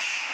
Flash.